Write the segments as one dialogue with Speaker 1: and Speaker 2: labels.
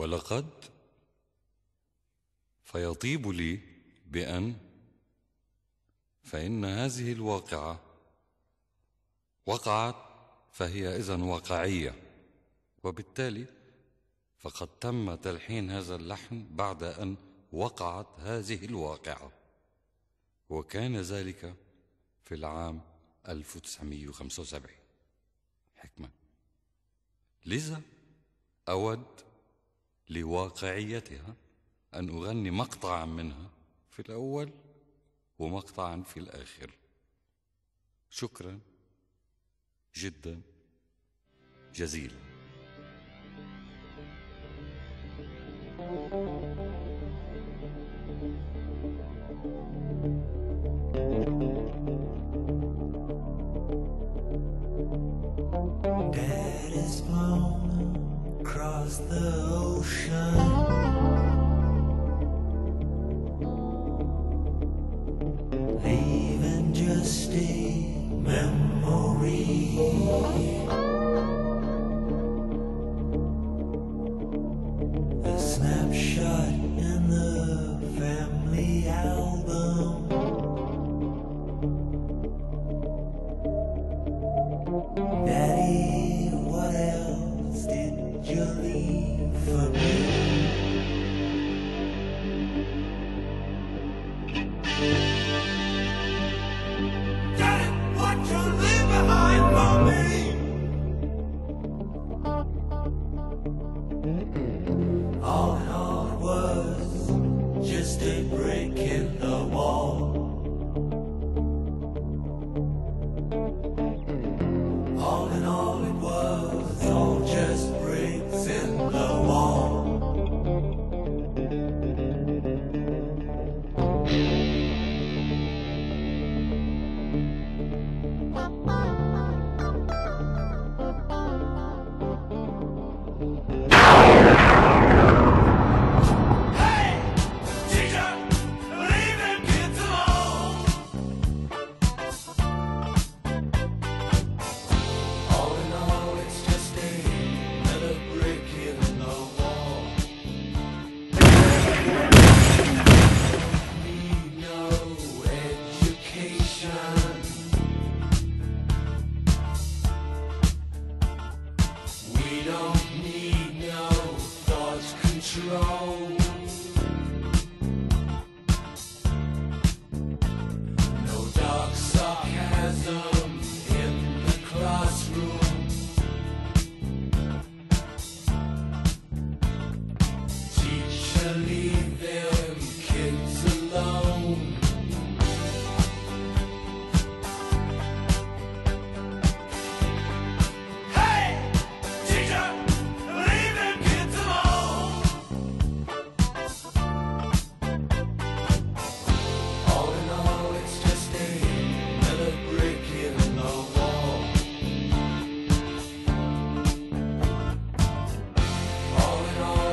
Speaker 1: ولقد فيطيب لي بأن فإن هذه الواقعة وقعت فهي إذن واقعية وبالتالي فقد تم تلحين هذا اللحن بعد أن وقعت هذه الواقعة وكان ذلك في العام 1975 حكمة. لذا أود لواقعيتها أن أغني مقطعا منها في الأول ومقطعا في الآخر. شكرا جدا جزيلا.
Speaker 2: Dad is across the ocean. Leaving just a memory. A snapshot in the family album. Daddy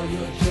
Speaker 2: your